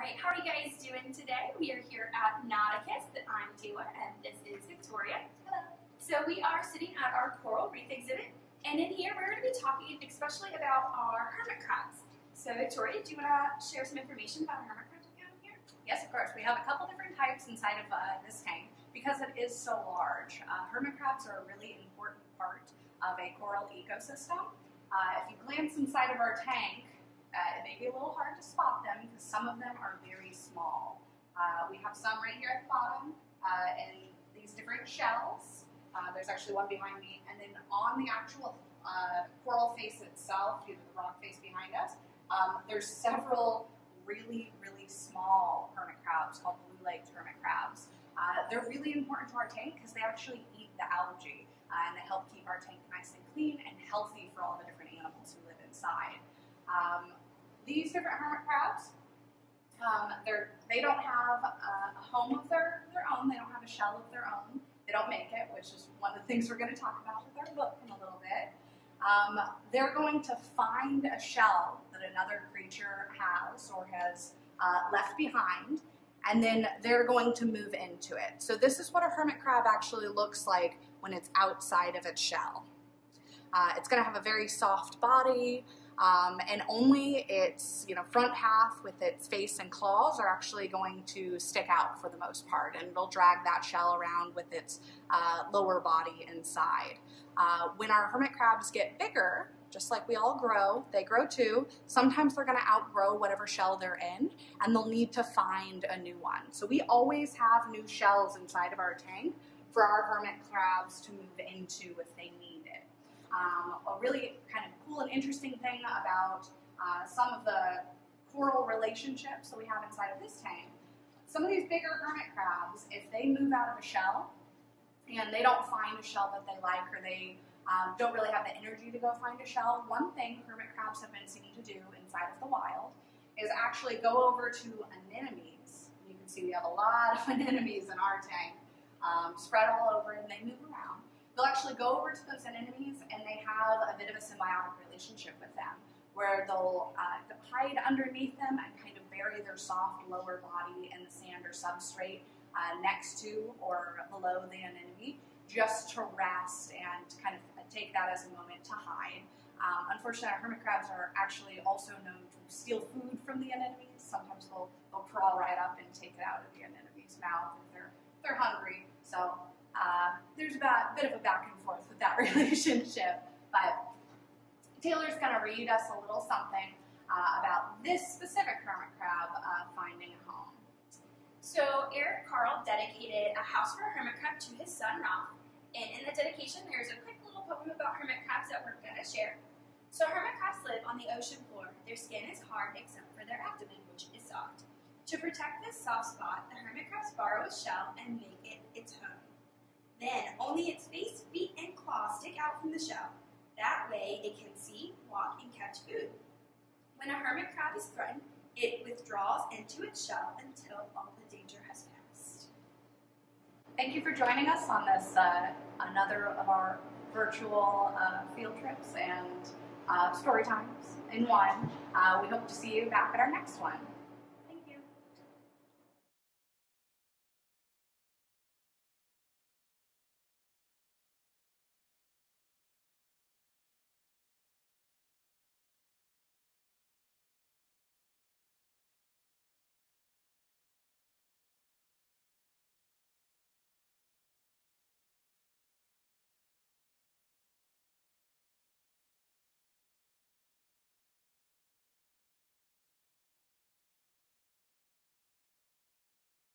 right, how are you guys doing today? We are here at Nauticus. I'm Taylor and this is Victoria. Hello. So we are sitting at our coral reef exhibit and in here we're going to be talking especially about our hermit crabs. So Victoria, do you want to share some information about hermit crabs we have here? Yes, of course. We have a couple different types inside of uh, this tank because it is so large. Uh, hermit crabs are a really important part of a coral ecosystem. Uh, if you glance inside of our tank, uh, it may be a little to spot them because some of them are very small. Uh, we have some right here at the bottom uh, in these different shells. Uh, there's actually one behind me. And then on the actual uh, coral face itself, you to the rock face behind us, um, there's several really, really small hermit crabs called blue-legged hermit crabs. Uh, they're really important to our tank because they actually eat the algae and they help keep our tank nice and clean and healthy for all the different animals who live inside. Um, these different hermit crabs, um, they don't have a, a home of their, their own. They don't have a shell of their own. They don't make it, which is one of the things we're going to talk about with our book in a little bit. Um, they're going to find a shell that another creature has or has uh, left behind, and then they're going to move into it. So this is what a hermit crab actually looks like when it's outside of its shell. Uh, it's going to have a very soft body, um, and only its you know front half with its face and claws are actually going to stick out for the most part, and it'll drag that shell around with its uh, lower body inside. Uh, when our hermit crabs get bigger, just like we all grow, they grow too. Sometimes they're going to outgrow whatever shell they're in, and they'll need to find a new one. So we always have new shells inside of our tank for our hermit crabs to move into if they need. Um, a really kind of cool and interesting thing about uh, some of the coral relationships that we have inside of this tank. Some of these bigger hermit crabs, if they move out of a shell and they don't find a shell that they like or they um, don't really have the energy to go find a shell, one thing hermit crabs have been seen to do inside of the wild is actually go over to anemones. You can see we have a lot of anemones in our tank um, spread all over and they move around they'll actually go over to those anemones and they have a bit of a symbiotic relationship with them where they'll uh, hide underneath them and kind of bury their soft lower body in the sand or substrate uh, next to or below the anemone just to rest and kind of take that as a moment to hide. Um, unfortunately, our hermit crabs are actually also known to steal food from the anemones. Sometimes they'll, they'll crawl right up and take it out of the anemone's mouth if they're, if they're hungry. So uh, there's a bit of a back and forth with that relationship, but Taylor's going to read us a little something uh, about this specific hermit crab uh, finding a home. So Eric Carle dedicated a house for a hermit crab to his son Ralph, and in the dedication there's a quick little poem about hermit crabs that we're going to share. So hermit crabs live on the ocean floor. Their skin is hard except for their abdomen, which is soft. To protect this soft spot, the hermit crabs borrow a shell and make it its home. Then only its face, feet, and claws stick out from the shell. That way it can see, walk, and catch food. When a hermit crab is threatened, it withdraws into its shell until all the danger has passed. Thank you for joining us on this, uh, another of our virtual uh, field trips and uh, story times in one. Uh, we hope to see you back at our next one.